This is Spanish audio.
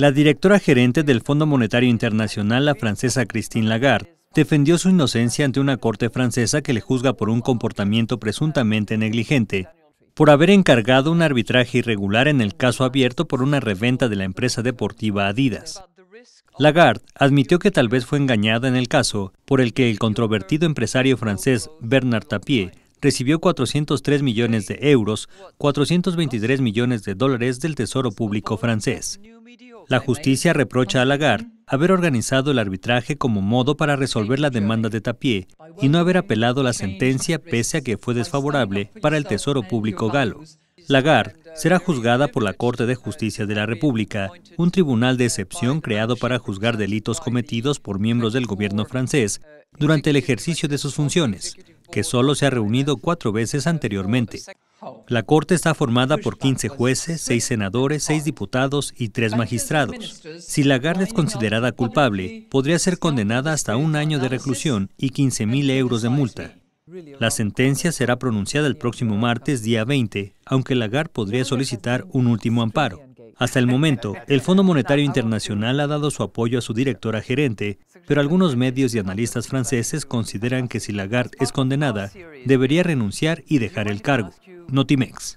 La directora gerente del Fondo Monetario Internacional, la francesa Christine Lagarde, defendió su inocencia ante una corte francesa que le juzga por un comportamiento presuntamente negligente, por haber encargado un arbitraje irregular en el caso abierto por una reventa de la empresa deportiva Adidas. Lagarde admitió que tal vez fue engañada en el caso por el que el controvertido empresario francés Bernard Tapie recibió 403 millones de euros, 423 millones de dólares del Tesoro Público francés. La justicia reprocha a Lagarde haber organizado el arbitraje como modo para resolver la demanda de Tapie y no haber apelado la sentencia pese a que fue desfavorable para el Tesoro Público galo. Lagarde será juzgada por la Corte de Justicia de la República, un tribunal de excepción creado para juzgar delitos cometidos por miembros del gobierno francés durante el ejercicio de sus funciones, que solo se ha reunido cuatro veces anteriormente. La Corte está formada por 15 jueces, 6 senadores, 6 diputados y 3 magistrados. Si Lagarde es considerada culpable, podría ser condenada hasta un año de reclusión y 15.000 euros de multa. La sentencia será pronunciada el próximo martes, día 20, aunque Lagarde podría solicitar un último amparo. Hasta el momento, el Fondo Monetario Internacional ha dado su apoyo a su directora gerente, pero algunos medios y analistas franceses consideran que si Lagarde es condenada, debería renunciar y dejar el cargo. Notimex.